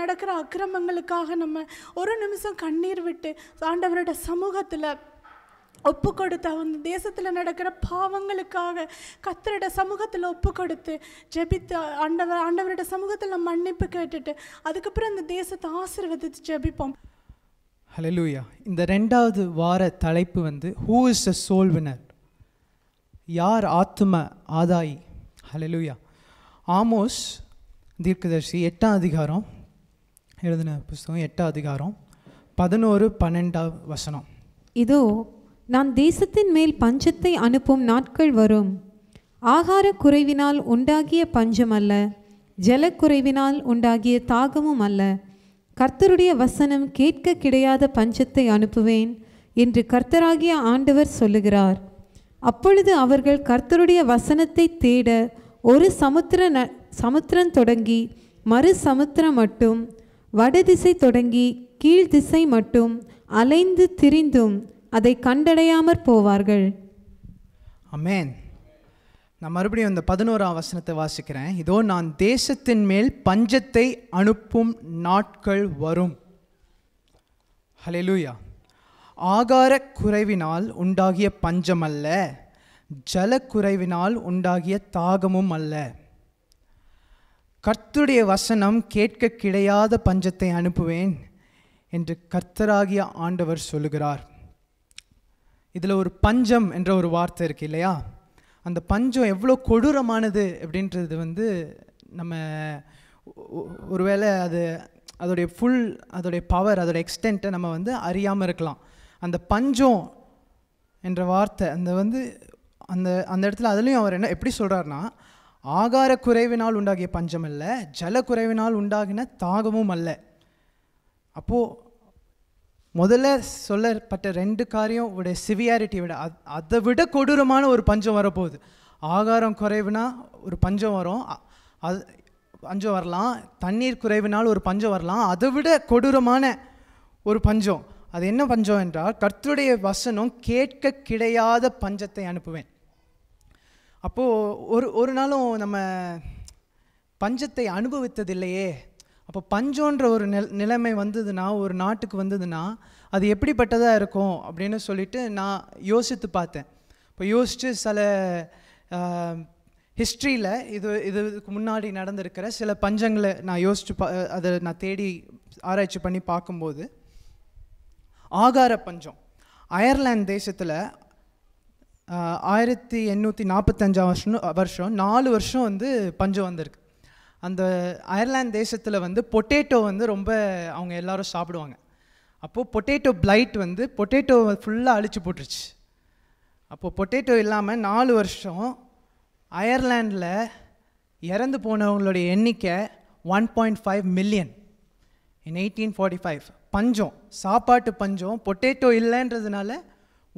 நடக்கிற அக்கிரமங்களுக்காக நம்ம ஒரு நிமிஷம் கண்ணீர் விட்டு ஆண்டவரோட சமூகத்தில் ஒப்பு கொடுத்து அந்த தேசத்தில் நடக்கிற பாவங்களுக்காக கத்தரோட சமூகத்தில் ஒப்பு கொடுத்து ஜெபித்து ஆண்டவர் ஆண்டவரோட சமூகத்தில் மன்னிப்பு கேட்டுட்டு அதுக்கப்புறம் அந்த தேசத்தை ஆசீர்வதித்து ஜெபிப்போம். ஹalleluya இந்த ரெண்டாவது வார தலைப்பு வந்து who is a soul winner யார் ஆத்தும ஆதாயி? ஹலலூயா ஆமோஸ் தீர்க்கதர்சி எட்டாம் அதிகாரம் எழுதின புஸ்தகம் எட்டாம் அதிகாரம் பதினோரு பன்னெண்டாம் வசனம். இதோ நான் தேசத்தின் மேல் பஞ்சத்தை அனுப்பும் நாட்கள் வரும். ஆகார குறைவினால் உண்டாகிய பஞ்சம் அல்ல ஜலக்குறைவினால் உண்டாகிய தாகமும் அல்ல. கர்த்தருடைய வசனம் கேட்க கிடையாத பஞ்சத்தை அனுப்புவேன் என்று கர்த்தராகிய ஆண்டவர் சொல்லுகிறார். அப்பொழுது அவர்கள் கர்த்தருடைய வசனத்தை தேட ஒரு சமுத்திர ந சமுத்திரம் தொடங்கி மறு சமுத்திரம் மட்டும் வடதிசை தொடங்கி கீழ் திசை மட்டும் அலைந்து திரிந்தும் அதை கண்டடையாமற் போவார்கள். அமேன் நான் மறுபடியும் அந்த பதினோராம் வசனத்தை வாசிக்கிறேன். இதோ நான் தேசத்தின் மேல் பஞ்சத்தை அனுப்பும் நாட்கள் வரும். ஹலெலூயா ஆகார குறைவினால் உண்டாகிய பஞ்சம் அல்ல ஜலக்குறைவினால் உண்டாகிய தாகமும் அல்ல. கர்த்தருடைய வசனம் கேட்க கிடையாத பஞ்சத்தை அனுப்புவேன் என்று கர்த்தராகிய ஆண்டவர் சொல்லுகிறார். இதில் ஒரு பஞ்சம் என்ற ஒரு வார்த்தை இருக்கு இல்லையா? அந்த பஞ்சம் எவ்வளோ கொடூரமானது அப்படின்றது வந்து நம்ம ஒருவேளை அது அதோடைய ஃபுல் அதோடைய பவர் அதோடைய எக்ஸ்டென்ட்டை நம்ம வந்து அறியாமல் இருக்கலாம். அந்த பஞ்சம் என்ற வார்த்தை அந்த வந்து அந்த அந்த இடத்துல அதுலேயும் அவர் என்ன எப்படி சொல்கிறாருன்னா ஆகார குறைவினால் உண்டாகிய பஞ்சம் அல்ல ஜல குறைவினால் உண்டாகின தாகமும் அல்ல. அப்போது முதல்ல சொல்லப்பட்ட ரெண்டு காரியம் உடைய சிவியாரிட்டி விட அதை விட கொடூரமான ஒரு பஞ்சம் வரப்போகுது. ஆகாரம் குறைவுனா ஒரு பஞ்சம் வரும் அது பஞ்சம் வரலாம் தண்ணீர் குறைவினால் ஒரு பஞ்சம் வரலாம் அதை விட கொடூரமான ஒரு பஞ்சம். அது என்ன பஞ்சம் என்றால் கர்த்தருடைய வசனம் கேட்க கிடையாத பஞ்சத்தை அனுப்புவேன். அப்போது ஒரு ஒரு நாளும் நம்ம பஞ்சத்தை அனுபவித்ததில்லையே. அப்போ பஞ்சம்ன்ற ஒரு நில நிலைமை வந்ததுன்னா ஒரு நாட்டுக்கு வந்ததுன்னா அது எப்படிப்பட்டதாக இருக்கும் அப்படின்னு சொல்லிட்டு நான் யோசித்து பார்த்தேன். இப்போ யோசித்து சில ஹிஸ்ட்ரியில் இது இதுக்கு முன்னாடி நடந்திருக்கிற சில பஞ்சங்களை நான் யோசித்து பா அதை நான் தேடி ஆராய்ச்சி பண்ணி பார்க்கும்போது ஆகார பஞ்சம் அயர்லாந்து தேசத்தில் ஆயிரத்தி எண்ணூற்றி நாற்பத்தஞ்சாம் வருஷம் வருஷம் நாலு வருஷம் வந்து பஞ்சம் வந்திருக்கு. அந்த அயர்லாந்து தேசத்தில் வந்து பொட்டேட்டோ வந்து ரொம்ப அவங்க எல்லாரும் சாப்பிடுவாங்க. அப்போது பொட்டேட்டோ பிளைட் வந்து பொட்டேட்டோ ஃபுல்லாக அழிச்சு போட்டுருச்சு. அப்போது பொட்டேட்டோ இல்லாமல் நாலு வருஷம் அயர்லாண்டில் இறந்து போனவங்களுடைய எண்ணிக்கை one point five million. In eighteen forty five பஞ்சம் சாப்பாட்டு பஞ்சம் potato இல்லைன்றதுனால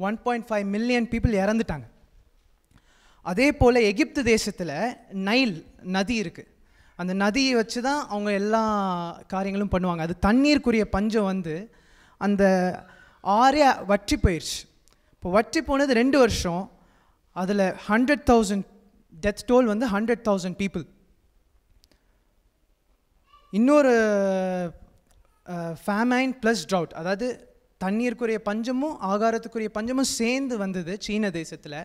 one point five million people இறந்துட்டாங்க. அதே போல் எகிப்து தேசத்தில் நைல் நதி இருக்குது அந்த நதியை வச்சு தான் அவங்க எல்லா காரியங்களும் பண்ணுவாங்க. அது தண்ணீருக்குரிய பஞ்சம் வந்து அந்த ஆறே வற்றி போயிடுச்சு இப்போ வற்றி போனது ரெண்டு வருஷம். அதில் ஹண்ட்ரட் தௌசண்ட் டெத் டோல் வந்து ஹண்ட்ரட் தௌசண்ட் பீப்புள் இன்னொரு ஃபேமைன் ப்ளஸ் ட்ரவுட் அதாவது தண்ணீருக்குரிய பஞ்சமும் ஆகாரத்துக்குரிய பஞ்சமும் சேர்ந்து வந்தது சீன தேசத்தில்.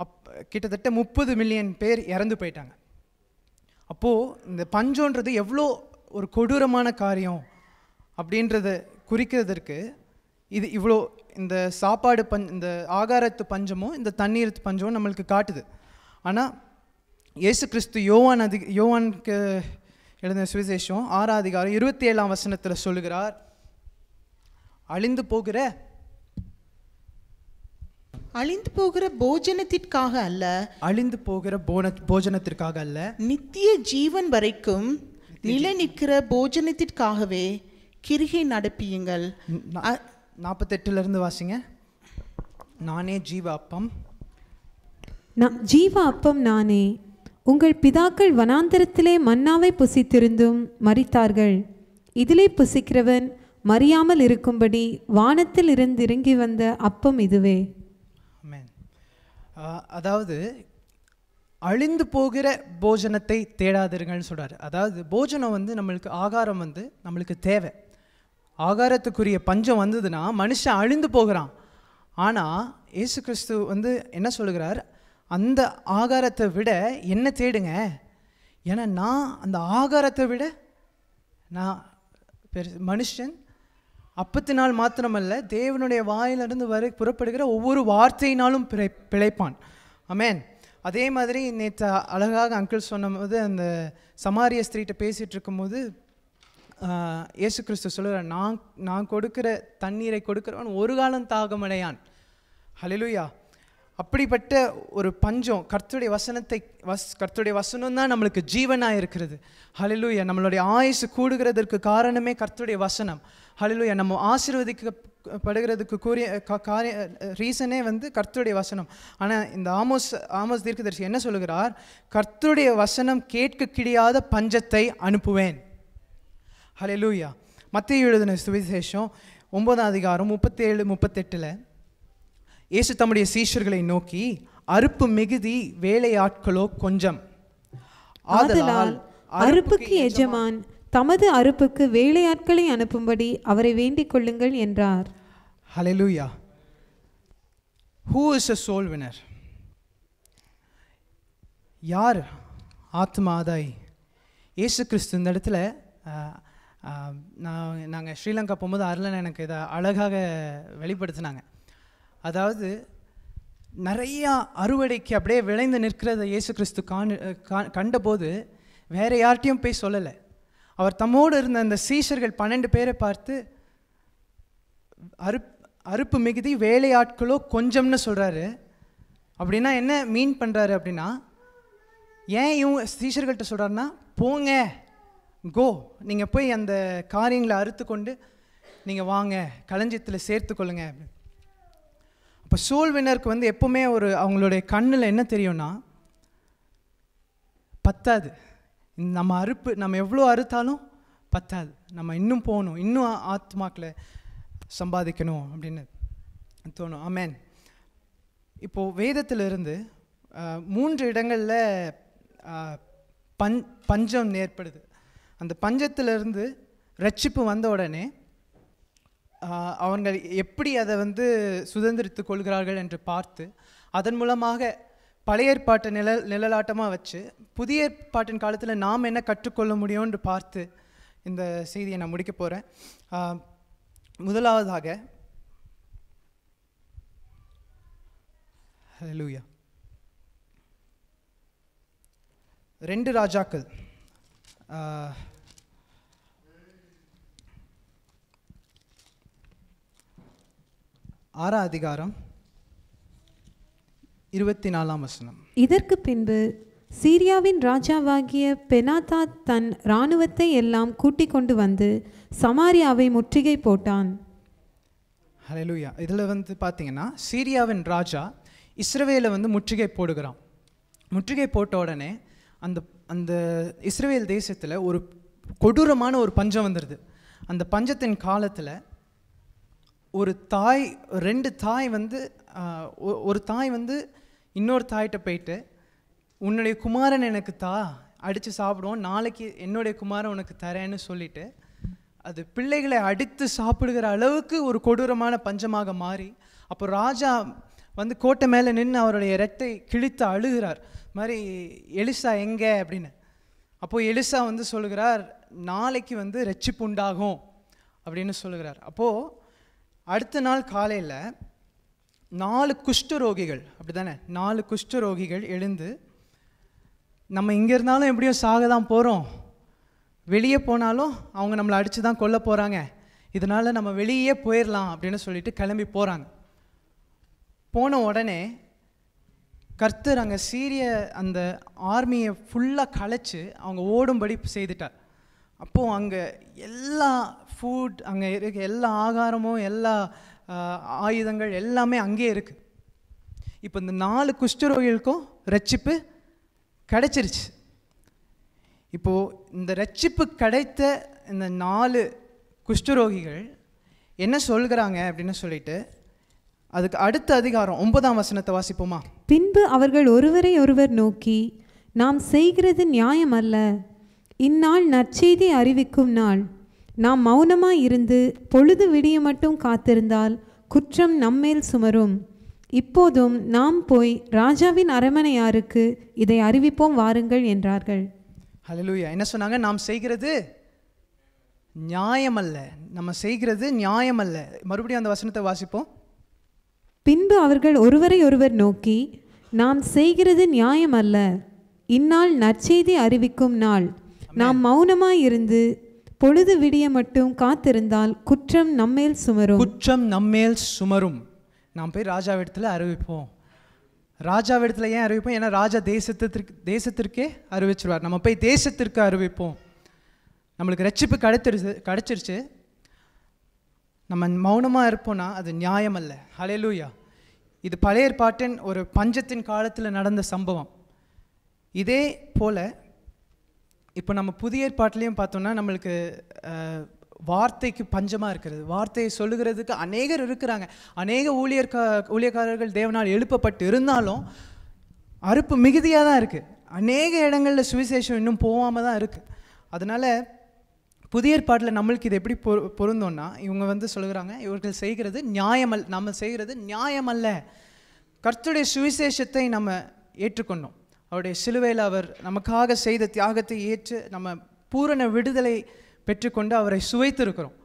அப் கிட்டத்தட்ட முப்பது மில்லியன் பேர் இறந்து போயிட்டாங்க. அப்போது இந்த பஞ்சம்ன்றது எவ்வளோ ஒரு கொடூரமான காரியம் அப்படின்றத குறிக்கிறதற்கு இது இவ்வளோ இந்த சாப்பாடு பஞ் இந்த ஆகாரத்து பஞ்சமும் இந்த தண்ணீர் பஞ்சமும் நம்மளுக்கு காட்டுது. ஆனால் இயேசு கிறிஸ்து யோவான் அதி யோவானுக்கு எழுதின சுவிசேஷம் ஆறாம் அதிகாரம் இருபத்தி ஏழாம் வசனத்தில் சொல்லுகிறார் அழிந்து போகிற? அழிந்து போகிற போஜனத்திற்காக அல்ல. அழிந்து போகிற போன போஜனத்திற்காக அல்ல. நித்திய ஜீவன் வரைக்கும் நிலை நிற்கிற போஜனத்திற்காகவே கிரிகை நடப்பியுங்கள். அ- நாற்பத்தெட்டுலேருந்து வாசிங்க. நானே ஜீவ அப்பம். நான் ஜீவ அப்பம் நானே. உங்கள் பிதாக்கள் வனாந்தரத்திலே மன்னாவை புசித்திருந்தும் மரித்தார்கள். இதிலே புசிக்கிறவன் மறியாமல் இருக்கும்படி வானத்தில் இருந்து இறங்கி வந்த அப்பம் இதுவே. அதாவது அழிந்து போகிற போஜனத்தை தேடாதீர்கள்னு சொல்கிறார் அதாவது போஜனம் வந்து நம்மளுக்கு ஆகாரம் வந்து நம்மளுக்கு தேவை. ஆகாரத்துக்குரிய பஞ்சம் வந்ததுன்னா மனுஷன் அழிந்து போகிறான். ஆனால் இயேசு கிறிஸ்து வந்து என்ன சொல்லுகிறார்? அந்த ஆகாரத்தை விட என்ன தேடுங்க? ஏன்னா நான் அந்த ஆகாரத்தை விட நான் பெரு மனுஷன் அப்பத்து நாள் மாத்திரமல்ல தேவனுடைய வாயிலிருந்து வரை புறப்படுகிற ஒவ்வொரு வார்த்தையினாலும் பிழை பிழைப்பான். அமேன் அதே மாதிரி நேற்று அழகாக அங்கிள் சொன்னபோது அந்த சமாரிய ஸ்திரீட்ட பேசிகிட்டு இருக்கும்போது இயேசு கிறிஸ்து சொல்லுகிறார் நான் நான் கொடுக்கிற தண்ணீரை கொடுக்கிறவன் ஒரு காலம் தாகமடையான். ஹலிலுயா அப்படிப்பட்ட ஒரு பஞ்சம் கர்த்துடைய வசனத்தை வஸ் கர்த்துடைய வசனம் தான் நம்மளுக்கு ஜீவனாக இருக்கிறது. ஹலிலுயா நம்மளுடைய ஆயுசு கூடுகிறதற்கு காரணமே கர்த்துடைய வசனம். ஹalleluya நம்ம ஆசீர்வதிக்கப்படுகிறதுக்கு கூறிய காரிய ரீசனே வந்து கர்த்தருடைய வசனம். ஆனால் இந்த ஆமோஸ் ஆமோஸ் தீர்க்கதரிசி என்ன சொல்லுகிறார்? கர்த்தருடைய வசனம் கேட்க கிடையாத பஞ்சத்தை அனுப்புவேன். ஹalleluya மத்திய எழுதின சுவிசேஷம் ஒன்பதாம் அதிகாரம் முப்பத்தேழு முப்பத்தெட்டில் இயேசு தம்முடைய சீஷர்களை நோக்கி அறுப்பு மிகுதி வேலையாட்களோ கொஞ்சம். ஆதலால் அறுப்புக்கு எஜமான் தமது அறுப்புக்கு வேலையாட்களை அனுப்பும்படி அவரை வேண்டிக் கொள்ளுங்கள் என்றார். Hallelujah who is a soul winner யார் ஆத்மாதாய் இயேசு கிறிஸ்து இந்த இடத்துல நான் நாங்கள் ஸ்ரீலங்கா போகும்போது அருளன் எனக்கு இதை அழகாக வெளிப்படுத்தினாங்க. அதாவது நிறையா அறுவடைக்கு அப்படியே விளைந்து நிற்கிறத இயேசு கிறிஸ்து காண் கண்டபோது வேறு யார்கிட்டையும் போய் சொல்லலை. அவர் தம்மோடு இருந்த அந்த சீஷர்கள் பன்னெண்டு பேரை பார்த்து அறுப் அறுப்பு மிகுதி வேலையாட்களோ கொஞ்சம்னு சொல்கிறாரு அப்படின்னா என்ன மீன் பண்ணுறாரு அப்படின்னா ஏன் இவங்க சீஷர்கள்ட்ட சொல்கிறாருன்னா போங்க கோ நீங்கள் போய் அந்த காரியங்களை அறுத்து கொண்டு நீங்கள் வாங்க களஞ்சியத்தில் சேர்த்து கொள்ளுங்க அப்படின்னு. அப்போ சூழ்வினருக்கு வந்து எப்போவுமே ஒரு அவங்களுடைய கண்ணில் என்ன தெரியும்னா பத்தாது நம்ம அறுப்பு நம்ம எவ்வளோ அறுத்தாலும் பத்தாது. நம்ம இன்னும் போகணும் இன்னும் ஆத்மாக்களை சம்பாதிக்கணும் அப்படின்னு தோணும். அமேன் இப்போது வேதத்திலிருந்து மூன்று இடங்களில் பஞ் பஞ்சம் ஏற்படுது. அந்த பஞ்சத்திலிருந்து ரட்சிப்பு வந்த உடனே அவர்கள் எப்படி அதை வந்து சுதந்திரித்து கொள்கிறார்கள் என்று பார்த்து அதன் மூலமாக பழைய ஏற்பாட்டை நிழல் நிழலாட்டமாக வச்சு புதிய ஏற்பாட்டின் காலத்தில் நாம் என்ன கற்றுக்கொள்ள முடியும்னு பார்த்து இந்த செய்தியை நான் முடிக்க போகிறேன் முதலாவதாக லூயா ரெண்டு ராஜாக்கள் ஆறாம் அதிகாரம் இருபத்தி நாலாம் வசனம். இதற்கு பின்பு சீரியாவின் ராஜாவாகிய பெனாதாத் தன் இராணுவத்தை எல்லாம் கூட்டிக் கொண்டு வந்து சமாரியாவை முற்றுகை போட்டான். ஹalleluya இதில் வந்து பார்த்தீங்கன்னா சீரியாவின் ராஜா இஸ்ரவேலை வந்து முற்றுகை போடுகிறான். முற்றுகை போட்ட உடனே அந்த அந்த இஸ்ரவேல் தேசத்தில் ஒரு கொடூரமான ஒரு பஞ்சம் வந்துடுது அந்த பஞ்சத்தின் காலத்தில் ஒரு தாய் ரெண்டு தாய் வந்து ஒ- ஒரு தாய் வந்து இன்னொரு தாய்கிட்ட போயிட்டு உன்னுடைய குமாரன் எனக்கு தா அடித்து சாப்பிடுவோம் நாளைக்கு என்னுடைய குமாரன் உனக்கு தரேன்னு சொல்லிட்டு அது பிள்ளைகளை அடித்து சாப்பிடுகிற அளவுக்கு ஒரு கொடூரமான பஞ்சமாக மாறி அப்போ ராஜா வந்து கோட்டை மேலே நின்று அவருடைய ரெட்டை கிழித்து அழுகிறார். மாதிரி எலிசா எங்கே? அப்படின்னு. அப்போது எலிசா வந்து சொல்லுகிறார் நாளைக்கு வந்து ரட்சிப்பு உண்டாகும். அப்படின்னு சொல்லுகிறார் அப்போது அடுத்த நாள் காலையில் நாலு குஷ்டரோகிகள் அப்படி தானே நாலு குஷ்டரோகிகள் எழுந்து நம்ம இங்கே இருந்தாலும் எப்படியும் சாக தான் போகிறோம் வெளியே போனாலும் அவங்க நம்மளை அடித்து தான் கொல்ல போகிறாங்க இதனால் நம்ம வெளியே போயிடலாம் அப்படின்னு சொல்லிட்டு கிளம்பி போகிறாங்க போன உடனே கர்த்தர் அங்கே சீரிய அந்த ஆர்மியை ஃபுல்லாக கலைச்சு அவங்க ஓடும்படி செய்துட்டார். அப்போது அங்கே எல்லா ஃபுட் அங்கே இருக்க எல்லா ஆகாரமும் எல்லா ஆயுதங்கள் எல்லாமே அங்கேயே இருக்குது இப்போ இந்த நாலு குஷ்டரோகிகளுக்கும் ரட்சிப்பு கிடைச்சிருச்சு. இப்போது இந்த ரட்சிப்பு கிடைத்த இந்த நாலு குஷ்டரோகிகள் என்ன சொல்கிறாங்க அப்படின்னு சொல்லிட்டு அதுக்கு அடுத்த அதிகாரம் ஒன்பதாம் வசனத்தை வாசிப்போமா? பின்பு அவர்கள் ஒருவரை ஒருவர் நோக்கி நாம் செய்கிறது நியாயம் அல்ல. இந்நாள் நற்செய்தி அறிவிக்கும் நாள். நாம் மௌனமாய் இருந்து பொழுது விடிய மட்டும் காத்திருந்தால் குற்றம் நம்மேல் சுமரும். இப்போதும் நாம் போய் ராஜாவின் அரமனையாருக்கு இதை அறிவிப்போம் வாருங்கள் என்றார்கள். ஹalleluya. என்ன சொன்னாங்க? நாம் செய்கிறது நியாயமல்ல. நம்ம செய்கிறது நியாயமல்ல. மறுபடியும் அந்த வசனத்தை வாசிப்போம். பின்பு அவர்கள் ஒருவரை ஒருவர் நோக்கி நாம் செய்கிறது நியாயமல்ல. இந்நாள் நற்செய்தி அறிவிக்கும் நாள். நாம் மௌனமாய் இருந்து பொழுது விடிய மட்டும் காத்திருந்தால் குற்றம் நம்மேல் சுமரும். குற்றம் நம்மேல் சுமரும். நாம் போய் ராஜாவிடத்தில் அறிவிப்போம். ராஜாவிடத்தில் ஏன் அறிவிப்போம்? ஏன்னா ராஜா தேசத்திற்கு தேசத்திற்கே அறிவிச்சிருவார். நம்ம போய் தேசத்திற்கு அறிவிப்போம். நம்மளுக்கு ரட்சிப்பு கிடைச்சிருச்சு கிடைச்சிருச்சு. நம்ம மௌனமாக இருப்போம்னா அது நியாயம் அல்ல. ஹalleluya இது பழைய ஏற்பாட்டின் ஒரு பஞ்சத்தின் காலத்தில் நடந்த சம்பவம். இதே போல இப்போ நம்ம புதிய ஏற்பாட்டிலையும் பார்த்தோம்னா நம்மளுக்கு வார்த்தைக்கு பஞ்சமாக இருக்கிறது. வார்த்தையை சொல்லுகிறதுக்கு அநேகர் இருக்கிறாங்க. அநேக ஊழியர்கா ஊழியக்காரர்கள் தேவனால் எழுப்பப்பட்டு இருந்தாலும் அறுப்பு மிகுதியாக தான் இருக்குது அநேக இடங்களில் சுவிசேஷம் இன்னும் போகாமல் தான் இருக்குது அதனால் புதிய ஏற்பாட்டில் நம்மளுக்கு இது எப்படி பொரு பொருந்தோன்னா இவங்க வந்து சொல்லுகிறாங்க இவர்கள் செய்கிறது நியாயமல் நம்ம செய்கிறது நியாயமல்ல. கர்த்துடைய சுவிசேஷத்தை நம்ம ஏற்றுக்கொண்டோம். அவருடைய சிலுவையில் அவர் நமக்காக செய்த தியாகத்தை ஏற்று நம்ம பூரண விடுதலை பெற்றுக்கொண்டு அவரை சுவைத்திருக்கிறோம்.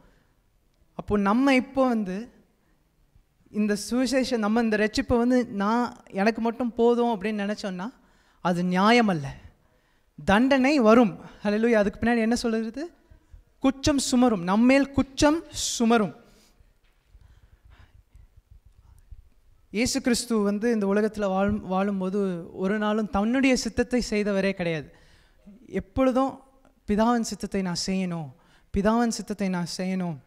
அப்போ நம்ம இப்போ வந்து இந்த சுவிசேஷம் நம்ம இந்த ரட்சிப்பை வந்து நான் எனக்கு மட்டும் போதும் அப்படின்னு நினச்சோன்னா அது நியாயம் அல்ல தண்டனை வரும். ஹலோ அதுக்கு பின்னாடி என்ன சொல்கிறது குற்றம் சுமரும். நம்மேல் குற்றம் சுமரும். இயேசு கிறிஸ்து வந்து இந்த உலகத்தில் வாழும் வாழும்போது ஒரு நாளும் தன்னுடைய சித்தத்தை செய்தவரே கிடையாது. எப்பொழுதும் பிதாவின் சித்தத்தை நான் செய்யணும் பிதாவின் சித்தத்தை நான் செய்யணும்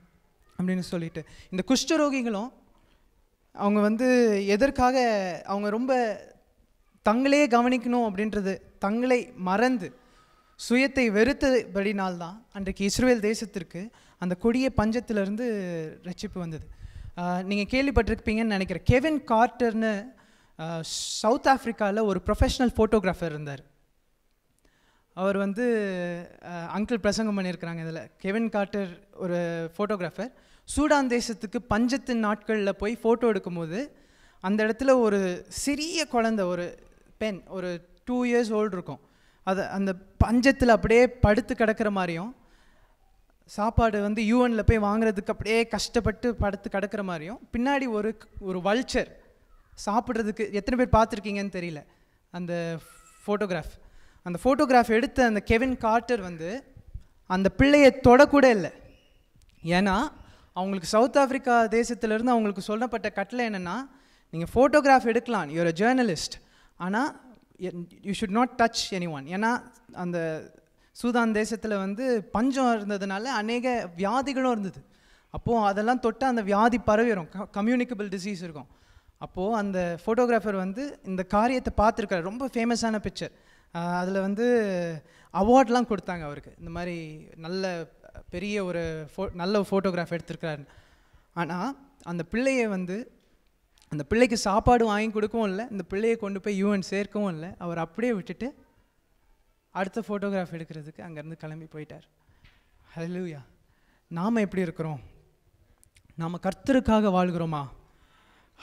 அப்படின்னு சொல்லிட்டு. இந்த குஷ்டரோகிகளும் அவங்க வந்து எதற்காக அவங்க ரொம்ப தங்களையே கவனிக்கணும் அப்படின்றது தங்களை மறந்து சுயத்தை வெறுத்தபடினால்தான் அன்றைக்கு இஸ்ரேல் தேசத்திற்கு அந்த கொடிய பஞ்சத்திலிருந்து ரட்சிப்பு வந்தது. நீங்கள் கேள்விப்பட்டிருப்பீங்கன்னு நினைக்கிறேன். கெவின் கார்ட்டர்னு சவுத் ஆஃப்ரிக்காவில் ஒரு ப்ரொஃபஷனல் ஃபோட்டோகிராஃபர் இருந்தார். அவர் வந்து அங்கிள் பிரசங்கம் பண்ணியிருக்கிறாங்க இதில். கெவின் கார்ட்டர் ஒரு ஃபோட்டோகிராஃபர் சூடான் தேசத்துக்கு பஞ்சத்தின் நாட்களில் போய் ஃபோட்டோ எடுக்கும்போது அந்த இடத்துல ஒரு சிறிய குழந்தை ஒரு பெண் ஒரு டூ இயர்ஸ் ஓல்டு இருக்கும். அது அந்த பஞ்சத்தில் அப்படியே படுத்து கிடக்கிற மாதிரியும் சாப்பாடு வந்து யூஎனில் போய் வாங்குறதுக்கு அப்படியே கஷ்டப்பட்டு படுத்து கிடக்கிற மாதிரியும் பின்னாடி ஒரு ஒரு வல்ச்சர் சாப்பிட்றதுக்கு எத்தனை பேர் பார்த்துருக்கீங்கன்னு தெரியல. அந்த ஃபோட்டோகிராஃப் அந்த ஃபோட்டோகிராஃப் எடுத்த அந்த கெவின் கார்ட்டர் வந்து அந்த பிள்ளையை தொடக்கூட இல்லை. ஏன்னா அவங்களுக்கு சவுத் ஆஃப்ரிக்கா தேசத்திலேருந்து அவங்களுக்கு சொல்லப்பட்ட கட்டளை என்னென்னா நீங்கள் ஃபோட்டோகிராஃப் எடுக்கலாம் யூர் அ ஜேர்னலிஸ்ட் ஆனால் you should not touch anyone ஏன்னா அந்த சூதான் தேசத்தில் வந்து பஞ்சம் இருந்ததுனால அநேக வியாதிகளும் இருந்தது. அப்போது அதெல்லாம் தொட்டு அந்த வியாதி பரவிடும் கம்யூனிகபிள் டிசீஸ் இருக்கும். அப்போது அந்த ஃபோட்டோகிராஃபர் வந்து இந்த காரியத்தை பார்த்துருக்காரு. ரொம்ப ஃபேமஸான பிக்சர் அதில் வந்து அவார்ட்லாம் கொடுத்தாங்க அவருக்கு. இந்த மாதிரி நல்ல பெரிய ஒரு ஃபோ நல்ல ஃபோட்டோகிராஃப் எடுத்திருக்கிறாரு. ஆனால் அந்த பிள்ளையை வந்து அந்த பிள்ளைக்கு சாப்பாடு வாங்கி கொடுக்கவும் இல்லை இந்த பிள்ளையை கொண்டு போய் யூஎன் சேர்க்கவும் இல்லை அவர் அப்படியே விட்டுட்டு அடுத்த ஃபோட்டோகிராஃப் எடுக்கிறதுக்கு அங்கேருந்து கிளம்பி போயிட்டார். ஹalleluya நாம் எப்படி இருக்கிறோம்? நாம் கர்த்தருக்காக வாழ்கிறோமா?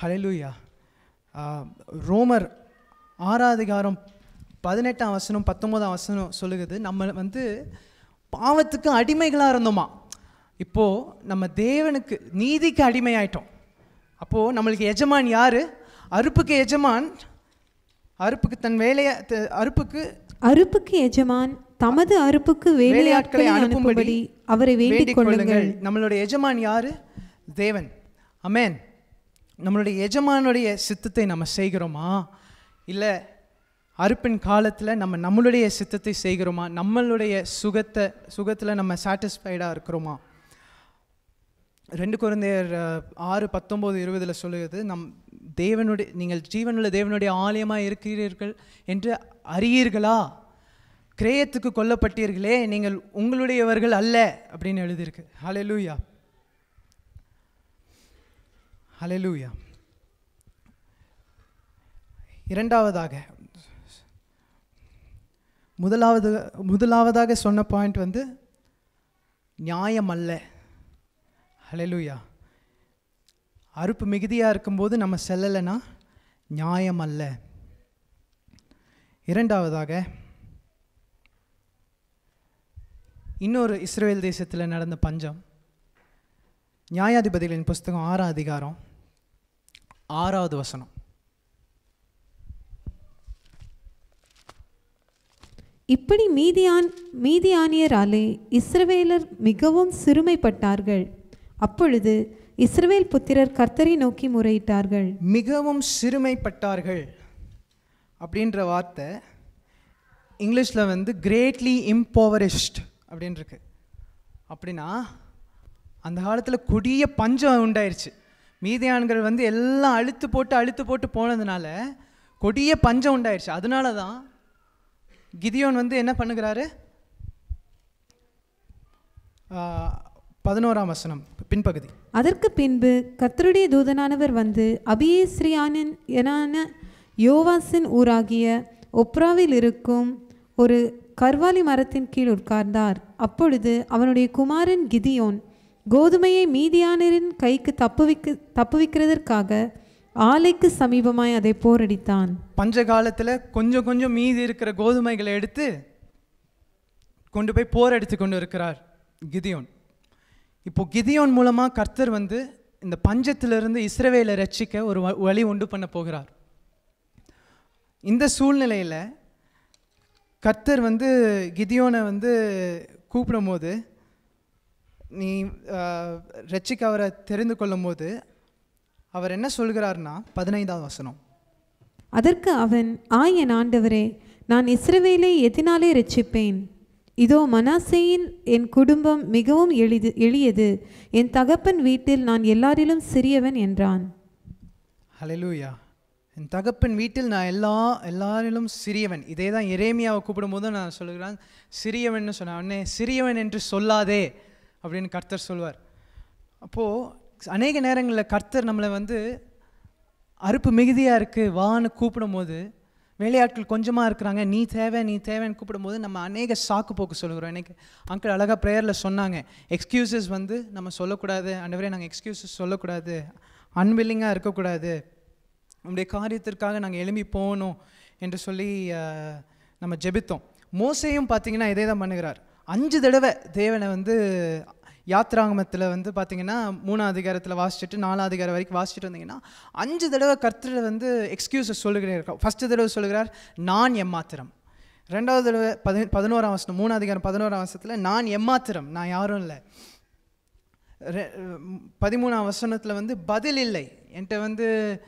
ஹலலூயா ரோமர் ஆறாதிகாரம் பதினெட்டாம் வசனம் பத்தொம்போதாம் வசனம் சொல்லுகிறது நம்ம வந்து பாவத்துக்கு அடிமைகளாக இருந்தோமா? இப்போது நம்ம தேவனுக்கு நீதிக்கு அடிமையாயிட்டோம். அப்போது நம்மளுக்கு எஜமான் யார்? அறுப்புக்கு எஜமான் அறுப்புக்கு தன் வேலையை அறுப்புக்கு அறுப்புக்கு எஜமான் தமது அறுப்புக்கு வேலையாட்களை அனுப்பும்படி அவரை வேண்டிக் கொள்ளுங்கள். நம்மளுடைய எஜமான் யாரு? தேவன். அமேன் நம்மளுடைய எஜமானுடைய சித்தத்தை நம்ம செய்கிறோமா? இல்லை அறுப்பின் காலத்தில் நம்ம நம்மளுடைய சித்தத்தை செய்கிறோமா? நம்மளுடைய சுகத்தை சுகத்தில் நம்ம சாட்டிஸ்ஃபைடாக இருக்கிறோமா? ரெண்டு குழந்தையர் ஆறு பத்தொம்போது இருபதில் சொல்லுகிறது நம் தேவனுடைய நீங்கள் ஜீவனுள்ள தேவனுடைய ஆலயமாக இருக்கிறீர்கள் என்று அறியீர்களா? கிரேயத்துக்கு கொல்லப்பட்டீர்களே நீங்கள் உங்களுடையவர்கள் அல்ல அப்படின்னு எழுதியிருக்கு. ஹalleluya ஹalleluya இரண்டாவதாக முதலாவது முதலாவதாக சொன்ன பாயிண்ட் வந்து நியாயம் அல்ல. ஹalleluya அறுப்பு மிகுதியாக இருக்கும்போது நம்ம செல்லலைன்னா நியாயம் அல்ல. இரண்டாவதாக இன்னொரு இஸ்ரேல் தேசத்தில் நடந்த பஞ்சம். நியாயாதிபதிகளின் புஸ்தகம் ஆறாம் அதிகாரம் ஆறாவது வசனம். இப்படி மீதியான் மீதியானியராலே இஸ்ரவேலர் மிகவும் சிறுமைப்பட்டார்கள். அப்பொழுது இஸ்ரவேல் புத்திரர் கர்த்தரை நோக்கி முறையிட்டார்கள். மிகவும் சிறுமைப்பட்டார்கள் அப்படின்ற வார்த்தை இங்கிலீஷில் வந்து கிரேட்லி இம்போவரிஸ்ட் அப்படின்னு இருக்கு அப்படின்னா அந்த காலத்தில் கொடிய பஞ்சம் உண்டாயிருச்சு. மீதியான்கள் வந்து எல்லாம் அழுத்து போட்டு அழுத்து போட்டு போனதுனால கொடிய பஞ்சம் உண்டாயிருச்சு. அதனால தான் கிதியோன் வந்து என்ன பண்ணுகிறாரு? பதினோராம் வசனம் பின்பகுதி. அதற்கு பின்பு கர்த்தருடைய தூதனானவர் வந்து அபியேஸ்ரியானின் எனான யோவாசின் ஊராகிய ஒப்ராவில் இருக்கும் ஒரு கர்வாலி மரத்தின் கீழ் உட்கார்ந்தார். அப்பொழுது அவனுடைய குமாரன் கிதியோன் கோதுமையை மீதியானரின் கைக்கு தப்புவிக்க தப்புவிக்கிறதற்காக ஆலைக்கு சமீபமாய் அதை போரடித்தான். பஞ்ச காலத்தில் கொஞ்சம் கொஞ்சம் மீதி இருக்கிற கோதுமைகளை எடுத்து கொண்டு போய் போர் அடித்து கொண்டு இருக்கிறார் கிதியோன். இப்போ கிதியோன் மூலமாக கர்த்தர் வந்து இந்த பஞ்சத்திலிருந்து இஸ்ரவேலை ரட்சிக்க ஒரு வ- வழி உண்டு பண்ண போகிறார். இந்த சூழ்நிலையில் கர்த்தர் வந்து கிதியோனை வந்து கூப்பிடும்போது நீ ரட்சிக்க அவரை தெரிந்து கொள்ளும்போது அவர் என்ன சொல்கிறார்னா பதினைந்தாவது வசனம். அதற்கு அவன் ஆ என் ஆண்டவரே நான் இஸ்ரவேலை எதினாலே ரட்சிப்பேன். இதோ மனாசேயின் என் குடும்பம் மிகவும் எளிது எளியது. என் தகப்பன் வீட்டில் நான் எல்லாரிலும் சிறியவன் என்றான். ஹalleluya என் தகப்பன் வீட்டில் நான் எல்லா எல்லாரிலும் சிறியவன். இதே தான் எரேமியாவை கூப்பிடும்போது நான் சொல்லுகிறேன் சிறியவன் சொன்னேன். உடனே சிறியவன் என்று சொல்லாதே அப்படின்னு கர்த்தர் சொல்வார். அப்போது அநேக நேரங்களில் கர்த்தர் நம்மளை வந்து அறுப்பு மிகுதியாக இருக்குது வான்னு கூப்பிடும்போது வேலையாட்கள் கொஞ்சமாக இருக்கிறாங்க. நீ தேவை நீ தேவைன்னு கூப்பிடும்போது நம்ம அநேக சாக்கு போக்கு சொல்லுகிறோம். எனக்கு அங்கிள் அழகாக ப்ரேயரில் சொன்னாங்க. எக்ஸ்கியூசஸ் வந்து நம்ம சொல்லக்கூடாது. அண்டவரே நாங்கள் எக்ஸ்கியூசஸ் சொல்லக்கூடாது. அன்வில்லிங்காக இருக்கக்கூடாது. நம்முடைய காரியத்திற்காக நாங்கள் எழும்பி போகணும். என்று சொல்லி நம்ம ஜெபித்தோம். மோசையும் பார்த்தீங்கன்னா இதே தான் பண்ணுகிறார். அஞ்சு தடவை தேவனை வந்து யாத்ராங்கமத்தில் வந்து பார்த்தீங்கன்னா மூணாம் அதிகாரத்தில் வாசிச்சுட்டு நாலாம் அதிகாரம் வரைக்கும் வாசிச்சுட்டு வந்தீங்கன்னா அஞ்சு தடவை கர்த்தர் வந்து எக்ஸ்கியூசஸ் இருக்கோம் ஃபஸ்ட்டு தடவை சொல்லுகிறார் நான் எம்மாத்திரம். ரெண்டாவது தடவை பதி பதினோராம் வருஷம் மூணாம் அதிகாரம் பதினோராம் வருஷத்தில் நான் எம்மாத்திரம். நான் யாரும் இல்லை. ரெ- பதிமூணாம் வசனத்தில் வந்து பதில் இல்லை. என்கிட்ட வந்து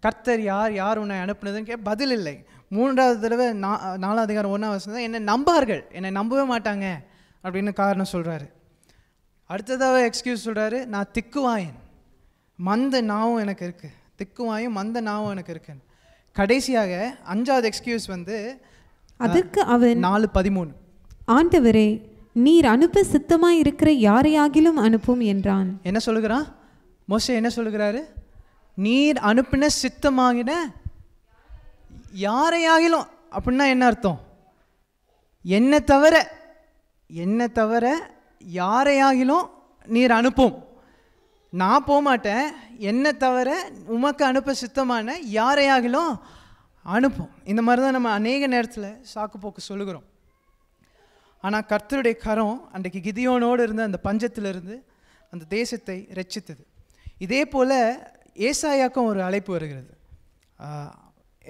கர்த்தர் யார் யார் உன்னை அனுப்புனதுன்னு கே பதில் இல்லை. மூன்றாவது தடவை நா நாலாம் அதிகாரம் ஒன்றாம் வசனம் என்னை நம்பார்கள். என்னை நம்பவே மாட்டாங்க. அப்படின்னு காரணம் சொல்கிறாரு அடுத்ததாக எக்ஸ்கியூஸ் சொல்கிறாரு நான் திக்குவாயன். மந்த நாவும் எனக்கு இருக்குது திக்குவாயும் மந்த நாவும் எனக்கு இருக்கு கடைசியாக அஞ்சாவது எக்ஸ்கியூஸ் வந்து அதற்கு அவன் நாலு பதிமூணு. ஆண்டவரே நீர் அனுப்ப சித்தமாய் இருக்கிற யாரையாகிலும் அனுப்பும் என்றான். என்ன சொல்லுகிறான்? மோசே என்ன சொல்லுகிறாரு? நீர் அனுப்பின சித்தமாகின யாரையாகிலும் அப்படின்னா என்ன அர்த்தம்? என்னை தவிர என்னை தவிர யாரையாகிலும் நீர் அனுப்பும். நான் போகமாட்டேன் என்னை தவிர உமக்கு அனுப்ப சித்தமான யாரையாகிலும் அனுப்பும். இந்த மாதிரி தான் நம்ம அநேக நேரத்தில் சாக்குப்போக்கு சொல்லுகிறோம். ஆனால் கர்த்தருடைய கரம் அன்றைக்கு கிதியோனோடு இருந்த அந்த பஞ்சத்திலிருந்து அந்த தேசத்தை ரட்சித்தது. இதே போல் ஏசாயாக்கும் ஒரு அழைப்பு வருகிறது.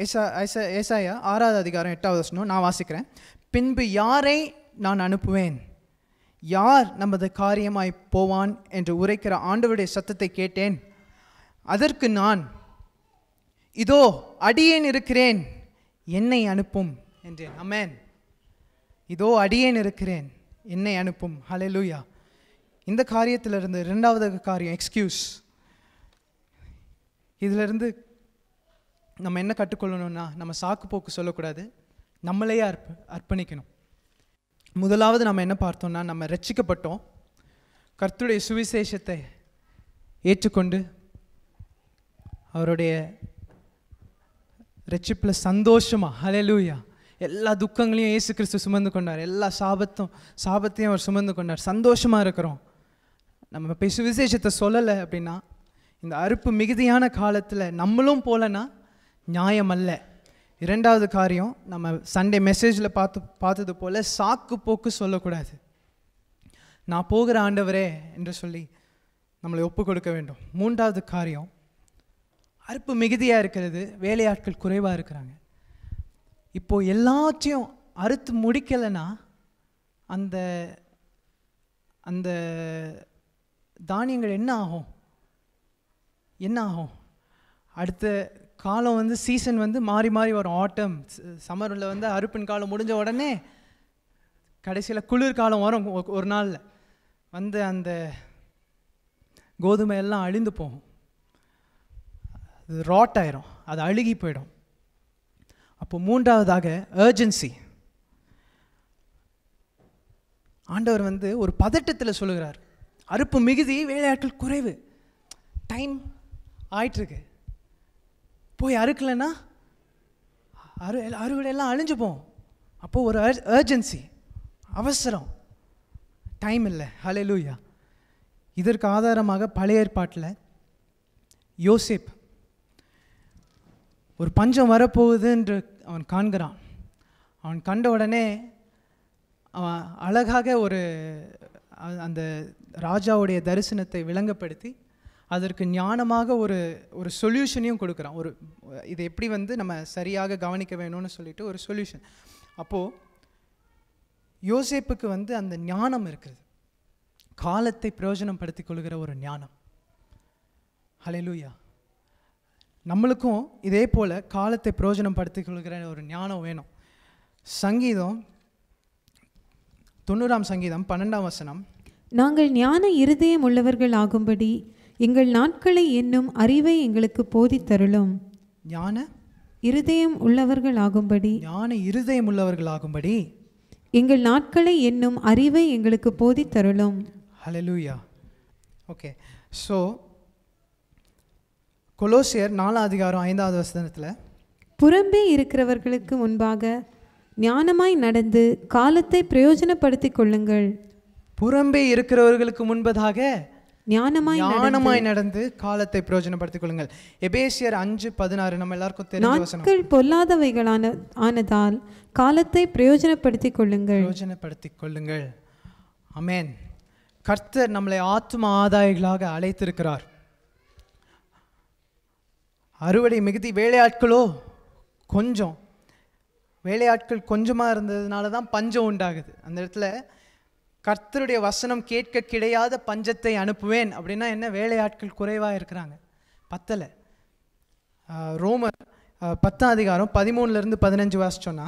ஏசா ஏசா ஏசாயா ஆறாவது அதிகாரம் எட்டாவது வசனம் நான் வாசிக்கிறேன். பின்பு யாரை நான் அனுப்புவேன்? யார் நமது காரியமாய் போவான் என்று உரைக்கிற ஆண்டவருடைய சத்தத்தை கேட்டேன். அதற்கு நான் இதோ அடியேன் இருக்கிறேன் என்னை அனுப்பும் என்றேன். அமேன் இதோ அடியேன் இருக்கிறேன் என்னை அனுப்பும். ஹalleluya. இந்த காரியத்திலிருந்து இரண்டாவது காரியம் எக்ஸ்கியூஸ் இதிலிருந்து நம்ம என்ன கற்றுக்கொள்ளணும்னா நம்ம சாக்கு போக்கு சொல்லக்கூடாது. நம்மளையே அர்ப்ப அர்ப்பணிக்கணும். முதலாவது நம்ம என்ன பார்த்தோம்னா நம்ம ரட்சிக்கப்பட்டோம். கர்த்தருடைய சுவிசேஷத்தை ஏற்றுக்கொண்டு அவருடைய ரட்சிப்பில் சந்தோஷமாக ஹalleluya எல்லா துக்கங்களையும் இயேசு கிறிஸ்து சுமந்து கொண்டார். எல்லா சாபத்தும் சாபத்தையும் அவர் சுமந்து கொண்டார். சந்தோஷமாக இருக்கிறோம். நம்ம போய் சுவிசேஷத்தை சொல்லலை அப்படின்னா இந்த அறுப்பு மிகுதியான காலத்தில் நம்மளும் போலனா நியாயம் அல்ல இரண்டாவது காரியம் நம்ம சண்டே மெசேஜில் பார்த்து பார்த்தது போல் சாக்கு போக்கு சொல்லக்கூடாது. நான் போகிற ஆண்டவரே என்று சொல்லி நம்மளை ஒப்பு கொடுக்க வேண்டும். மூன்றாவது காரியம் அறுப்பு மிகுதியாக இருக்கிறது வேலையாட்கள் குறைவாக இருக்கிறாங்க. இப்போ எல்லாத்தையும் அறுத்து முடிக்கலைன்னா அந்த அந்த தானியங்கள் என்ன ஆகும்? என்ன ஆகும்? அடுத்த காலம் வந்து சீசன் வந்து மாறி மாறி வரும். ஆட்டம் சம்மரில் வந்து அறுப்பின் காலம் முடிஞ்ச உடனே கடைசியில் குளிர் காலம் வரும் ஒரு நாளில். வந்து அந்த கோதுமை எல்லாம் அழிந்து போகும். அது ராட் ஆயிரும் அது அழுகி போயிடும். அப்போ மூன்றாவதாக ஏர்ஜென்சி ஆண்டவர் வந்து ஒரு பதட்டத்தில் சொல்லுகிறார். அறுப்பு மிகுதி வேலையாட்கள் குறைவு. டைம் ஆயிட்டுருக்கு. போய் அறுக்கலைன்னா அறு அறுவடை எல்லாம் அழிஞ்சு அப்போது ஒரு ஏர்ஜென்சி அவசரம். டைம் இல்லை. ஹalleluya இதற்கு ஆதாரமாக பழைய ஏற்பாட்டில் யோசிப் ஒரு பஞ்சம் வரப்போகுதுன்று அவன் காண்கிறான். அவன் கண்ட உடனே அவன் அழகாக ஒரு அந்த ராஜாவுடைய தரிசனத்தை விளங்கப்படுத்தி அதற்கு ஞானமாக ஒரு ஒரு சொல்யூஷனையும் கொடுக்குறான். ஒரு இதை எப்படி வந்து நம்ம சரியாக கவனிக்க வேணும்னு சொல்லிட்டு ஒரு சொல்யூஷன் அப்போது யோசேப்புக்கு வந்து அந்த ஞானம் இருக்குது. காலத்தை பிரயோஜனப்படுத்திக் கொள்கிற ஒரு ஞானம். ஹலெலூயா நம்மளுக்கும் இதே போல் காலத்தை பிரயோஜனப்படுத்திக் கொள்கிற ஒரு ஞானம் வேணும். சங்கீதம் தொண்ணூறாம் சங்கீதம் பன்னெண்டாம் வசனம். நாங்கள் ஞான இருதயம் உள்ளவர்கள் ஆகும்படி எங்கள் நாட்களை என்னும் அறிவை எங்களுக்கு போதித்தருளும். ஞான? இருதயம் உள்ளவர்கள் ஆகும்படி ஞான இருதயம் உள்ளவர்களாகும்படி. எங்கள் நாட்களை என்னும் அறிவை எங்களுக்கு போதித்தருளும். ஹalleluya ஓகே ஸோ கொலோசியர் நாலாம் அதிகாரம் ஐந்தாவது வசனத்தில் புறம்பே இருக்கிறவர்களுக்கு முன்பாக ஞானமாய் நடந்து காலத்தை பிரயோஜனப்படுத்திக் கொள்ளுங்கள். புறம்பே இருக்கிறவர்களுக்கு முன்பதாக ஞானமாய் ஞானமாய் நடந்து காலத்தை பிரயோஜனப்படுத்திக் கொள்ளுங்கள். எபேசியர் அஞ்சு பதினாறு நம்ம எல்லாருக்கும் தெரிஞ்ச நாட்கள் பொல்லாதவைகளான ஆனதால் காலத்தை பிரயோஜனப்படுத்திக் கொள்ளுங்கள். பிரயோஜனப்படுத்திக் கொள்ளுங்கள். அமேன் கர்த்தர் நம்மளை ஆத்தும ஆதாயங்களாக அழைத்திருக்கிறார். அறுவடை மிகுதி வேலையாட்களோ? கொஞ்சம். வேலையாட்கள் கொஞ்சமாக இருந்ததுனால தான் பஞ்சம் உண்டாகுது. அந்த இடத்துல கர்த்தருடைய வசனம் கேட்க கிடையாத பஞ்சத்தை அனுப்புவேன் அப்படின்னா என்ன? வேலையாட்கள் குறைவாக இருக்கிறாங்க. பத்தலை. ரோமர் பத்தாம் அதிகாரம் பதிமூணுலேருந்து பதினஞ்சு வாசிச்சோன்னா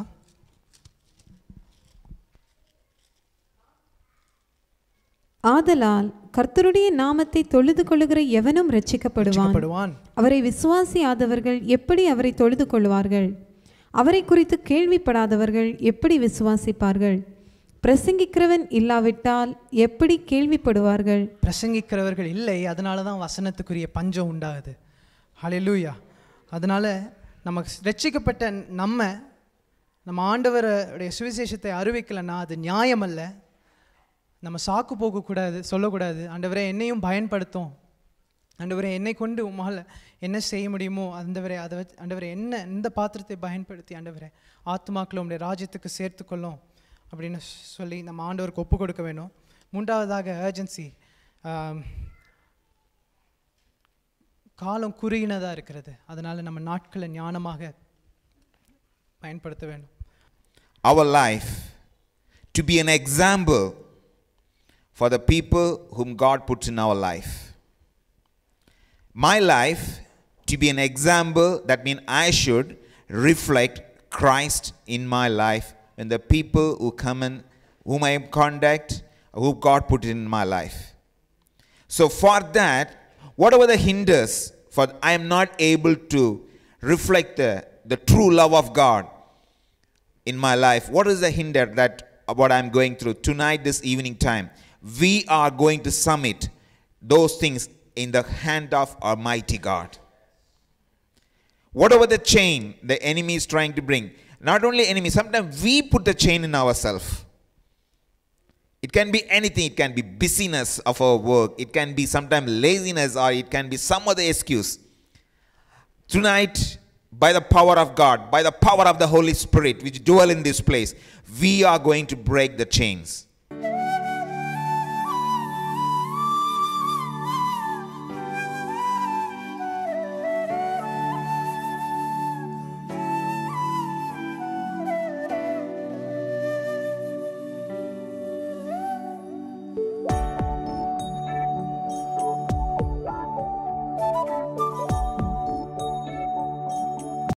ஆதலால் கர்த்தருடைய நாமத்தை தொழுது கொள்ளுகிற எவனும் ரட்சிக்கப்படுவான். அவரை விசுவாசியாதவர்கள் எப்படி அவரை தொழுது கொள்வார்கள்? அவரை குறித்து கேள்விப்படாதவர்கள் எப்படி விசுவாசிப்பார்கள்? பிரசங்கிக்கிறவன் இல்லாவிட்டால் எப்படி கேள்விப்படுவார்கள்? பிரசங்கிக்கிறவர்கள் இல்லை அதனால தான் வசனத்துக்குரிய பஞ்சம் உண்டாகுது. ஹலெலூயா அதனால் நமக்கு ரட்சிக்கப்பட்ட நம்ம நம்ம ஆண்டவருடைய சுவிசேஷத்தை அறிவிக்கலைன்னா அது நியாயம் அல்ல நம்ம சாக்கு போகக்கூடாது சொல்லக்கூடாது. ஆண்டவரை என்னையும் பயன்படுத்தும். ஆண்டவரை என்னை கொண்டு உமால் என்ன செய்ய முடியுமோ அந்தவரை அதை வச்சு ஆண்டவரை என்ன இந்த பாத்திரத்தை பயன்படுத்தி ஆண்டவரை ஆத்மாக்களை உடைய ராஜ்யத்துக்கு சேர்த்துக்கொள்ளும். அப்படின்னு சொல்லி நம்ம ஆண்டவருக்கு ஒப்பு கொடுக்க வேணும் மூன்றாவதாக ஏர்ஜென்சி காலம் குறுகினதாக இருக்கிறது அதனால் நம்ம நாட்களை ஞானமாக பயன்படுத்த வேணும் our life to be an example for the people whom God puts in our life my life to be an example that mean I should reflect Christ in my life and the people who come and whom I contact, who God put in my life. So for that, whatever the hinders, for I am not able to reflect the, the true love of God in my life. What is the hinder that what I'm going through tonight, this evening time? We are going to submit those things in the hand of Almighty God. Whatever the chain the enemy is trying to bring, not only enemy, sometimes we put the chain in ourselves. It can be anything. It can be busyness of our work. It can be sometimes laziness or it can be some other excuse. Tonight, by the power of God, by the power of the Holy Spirit which dwell in this place, we are going to break the chains.